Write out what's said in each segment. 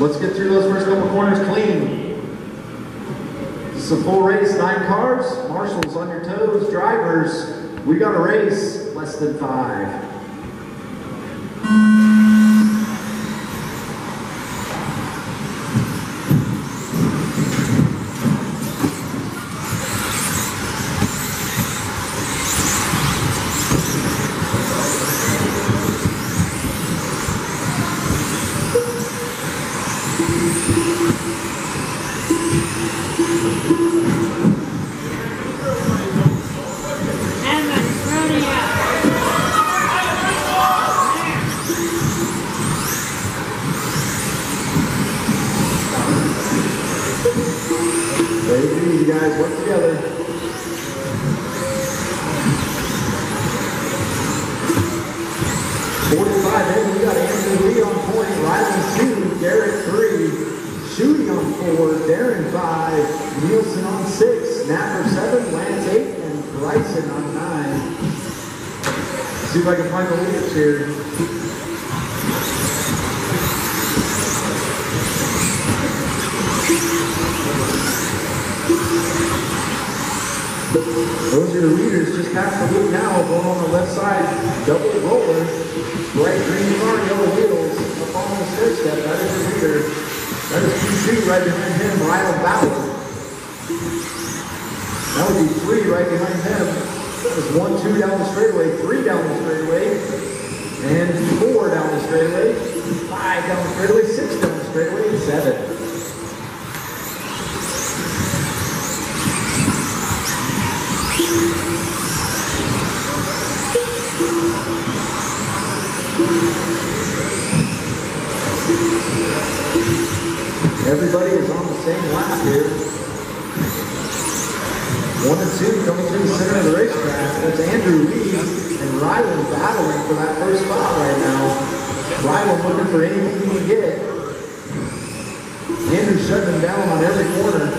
Let's get through those first couple corners clean. It's a full race, nine cars. Marshals on your toes. Drivers, we got a race, less than five. Take it easy, guys. Work together. Forty-five, hey, we got Anthony Lee on point, Riley two, Garrett three, Shuey on four, Darren five, Nielsen on six, Napper seven, Lance eight, and Bryson on nine. See if I can find the leaders here. Those are your leaders, just past the loop now, going on the left side, double roller, bright green car, yellow wheels, up on the stair step, that is your leader. That is P2 right behind him, Rylan Bauer. That would be three right behind him. That was one, two down the straightaway, three down the straightaway, and four down the straightaway, Everybody is on the same lap here. One and two coming through the center of the racetrack. That's Andrew Lee and Rylan battling for that first spot right now. Rylan looking for anything he can get. Andrew shutting him down on every corner.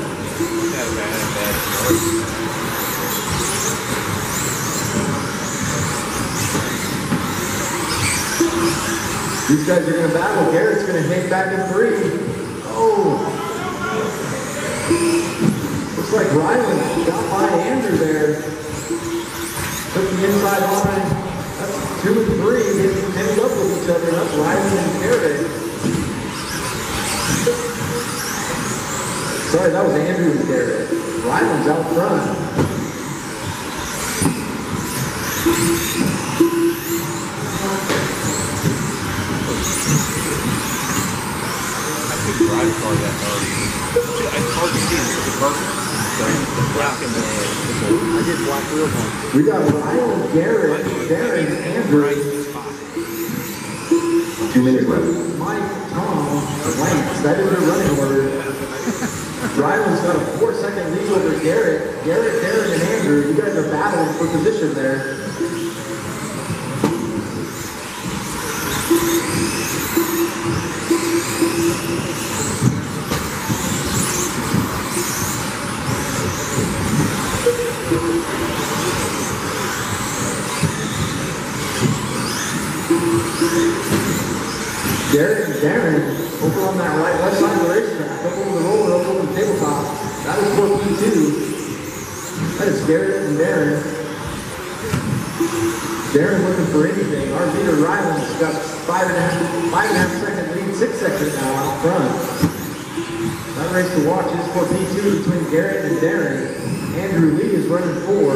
These guys are going to battle. Garrett's going to hang back in three. Oh. Looks like Rylan got by Andrew there. Took the inside line. That's two and three. They ended up with each other. That's Rylan and Garrett. Sorry, that was Andrew and Garrett. Rylan's out front. I could drive a car that already. It's hard to see. It's perfect. The black and the, I did black wheels on. We got Rylan, Garrett, Darren, Andrew, Two minutes left. Mike, Tom, Lance. That is their running order. Rylan's got a four second lead over Garrett. Garrett, Darren, and Andrew. You guys are battling for position there. Garrett and Darren over on that right left side of the racetrack, over the roller, over the tabletop. That is for P2. That is Garrett and Darren. Darren looking for anything. Our leader Rylan's got five and a half, five and a half second lead, six seconds now out front. That race to watch is for P2 between Garrett and Darren. Andrew Lee is running four.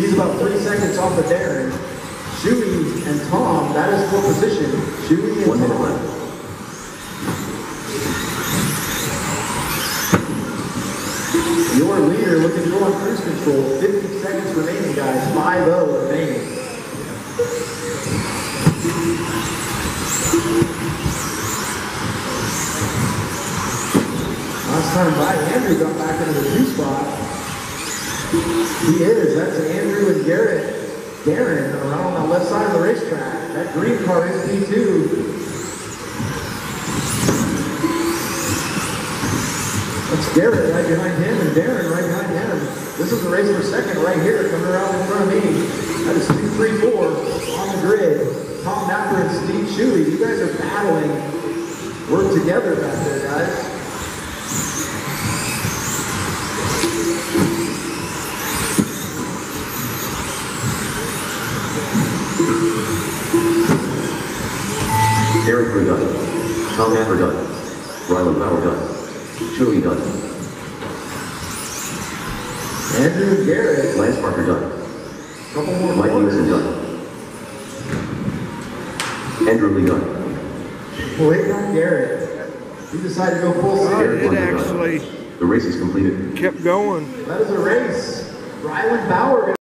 He's about three seconds off of Darren. Shuey and Tom, that is for position. Shuey and One minute Tom. left. Your leader looking to go on cruise control. 50 seconds remaining, guys. 5-0 remaining. Last time by, Andrew got back into the two spot. He is. That's Andrew and Garrett. Darren around the left side of the racetrack. That green car is P2. That's Garrett right behind him and Darren right behind him. This is the race for second right here coming around in front of me. That is two, three, four on the grid. Tom Napper and Steve Shuey, you guys are battling Work together back there, guys. Derek Brew done. Tom Hammer done. Rylan Bauer done. Shuey done. Andrew Garrett, Lance Parker done. couple more Mike corners. Newsom done. Andrew Lee done. Wait on Garrett. He decided to go full Oh, speed. it actually The race is completed. kept going. That is a race. Rylan Bauer